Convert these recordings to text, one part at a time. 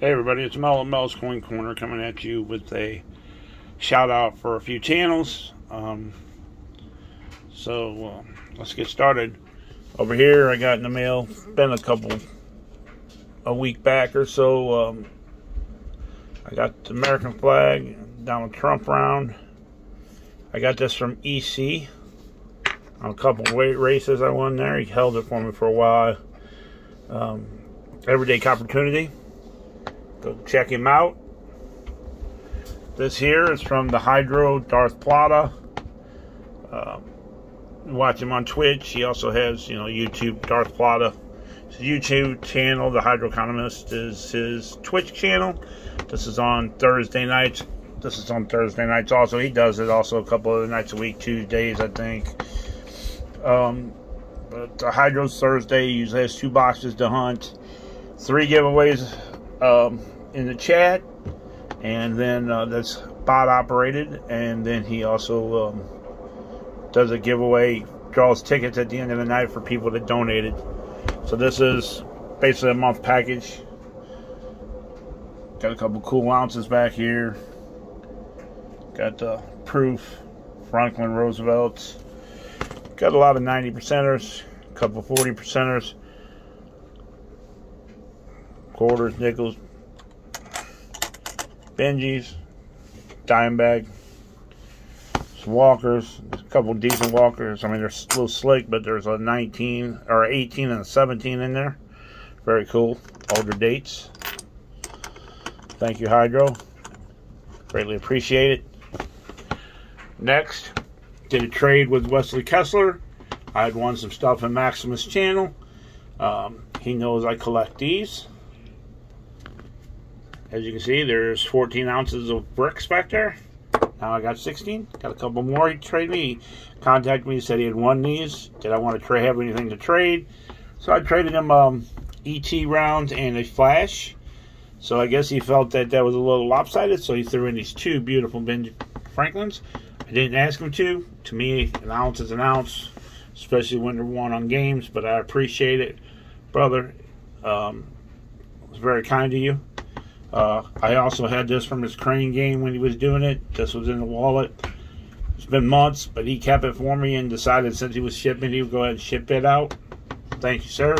Hey everybody, it's Mel at Mel's Coin Corner coming at you with a shout out for a few channels. Um, so uh, let's get started. Over here, I got in the mail, been a couple, a week back or so. Um, I got the American flag, Donald Trump round. I got this from EC on a couple weight races I won there. He held it for me for a while. Um, Everyday Coppertunity. Go check him out. This here is from the Hydro Darth Plata. Uh, watch him on Twitch. He also has, you know, YouTube Darth Plata. His YouTube channel, The Hydro Economist, is his Twitch channel. This is on Thursday nights. This is on Thursday nights also. He does it also a couple of nights a week, Tuesdays, I think. Um, but the Hydro's Thursday usually has two boxes to hunt. Three giveaways um, in the chat, and then uh, that's bot operated. And then he also um, does a giveaway, draws tickets at the end of the night for people that donated. So this is basically a month package. Got a couple cool ounces back here. Got the proof Franklin Roosevelt. Got a lot of 90 percenters, a couple 40 percenters, quarters, nickels, Benjis, dime bag, some walkers, a couple decent walkers. I mean, they're a little slick, but there's a 19 or 18 and a 17 in there. Very cool. Older dates. Thank you, Hydro. Greatly appreciate it. Next, did a trade with Wesley Kessler. I had won some stuff in Maximus channel. Um, he knows I collect these. As you can see, there's 14 ounces of bricks back there. Now I got 16. Got a couple more. He traded me. Contacted me. Said he had won these. Did I want to trade? Have anything to trade? So I traded him um, ET rounds and a flash. So I guess he felt that that was a little lopsided. So he threw in these two beautiful Ben Franklins. I didn't ask him to. To me, an ounce is an ounce, especially when they're won on games. But I appreciate it, brother. Um, it was very kind to you. Uh, I also had this from his crane game when he was doing it. This was in the wallet. It's been months, but he kept it for me and decided since he was shipping, he would go ahead and ship it out. Thank you, sir.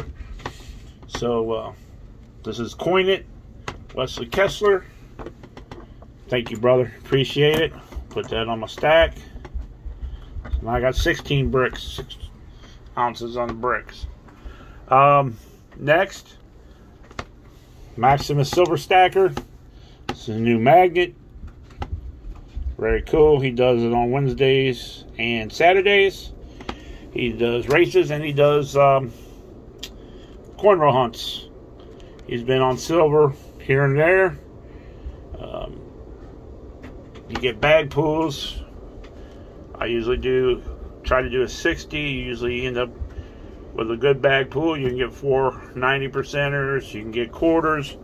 So, uh, this is Coin It, Wesley Kessler. Thank you, brother. Appreciate it. Put that on my stack. I got 16 bricks, six ounces on the bricks. Um, next, Maximus Silver Stacker. This is a new magnet. Very cool. He does it on Wednesdays and Saturdays. He does races and he does um, coin roll hunts. He's been on silver here and there. Um, you get bag pools. I usually do try to do a 60. You usually end up with a good bag pool. You can get four 90 percenters. You can get quarters.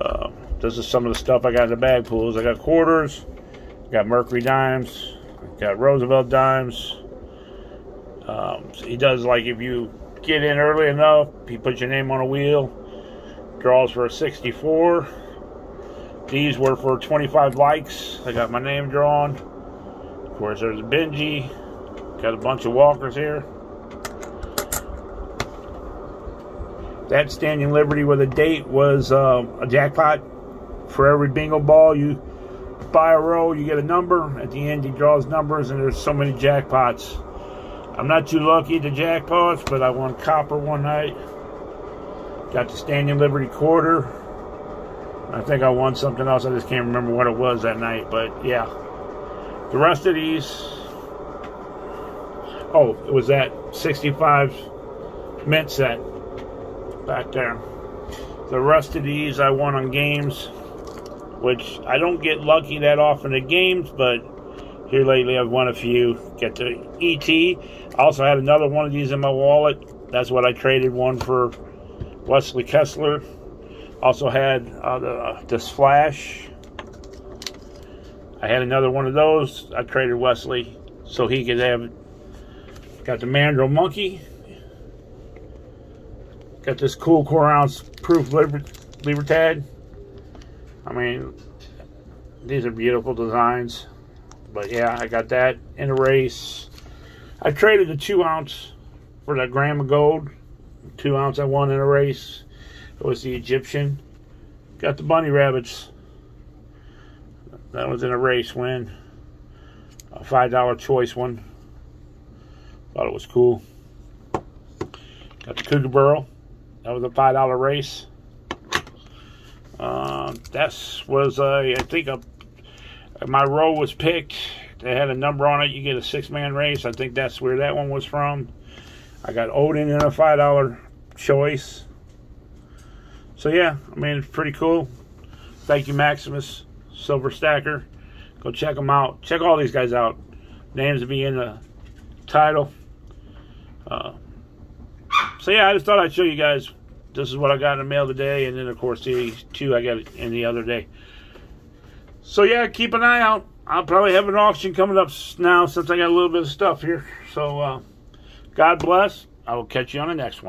Uh, this is some of the stuff I got in the bag pools. I got quarters, got Mercury dimes, got Roosevelt dimes. Um, so he does like if you get in early enough, he puts your name on a wheel, draws for a 64. These were for 25 likes. I got my name drawn. Of course, there's Benji. Got a bunch of walkers here. That Standing Liberty with a date was uh, a jackpot. For every bingo ball you buy a roll, you get a number. At the end, he draws numbers, and there's so many jackpots. I'm not too lucky to jackpots, but I won copper one night. Got the Standing Liberty quarter. I think I won something else. I just can't remember what it was that night. But yeah, the rest of these. Oh, it was that 65 mint set back there. The rest of these I won on games, which I don't get lucky that often at games, but here lately I've won a few. Get the ET. I also had another one of these in my wallet. That's what I traded one for Wesley Kessler. Also had uh, the, this flash. I had another one of those. I traded Wesley so he could have. Got the Mandrill Monkey. Got this cool core ounce proof Liber Libertad. I mean, these are beautiful designs. But yeah, I got that in a race. I traded the two ounce for that gram of gold. Two ounce I won in a race. It was the Egyptian. Got the bunny rabbits. That was in a race win. A five dollar choice one. Thought it was cool. Got the Kookaburra. That was a five dollar race. Uh, that was a, I think a, my row was picked. They had a number on it. You get a six man race. I think that's where that one was from. I got Odin in a five dollar choice. So yeah, I mean it's pretty cool. Thank you, Maximus Silver Stacker. Go check them out. Check all these guys out. Names will be in the title. Uh, so yeah, I just thought I'd show you guys. This is what I got in the mail today, and then of course the two I got in the other day. So yeah, keep an eye out. I'll probably have an auction coming up now since I got a little bit of stuff here. So uh, God bless. I will catch you on the next one.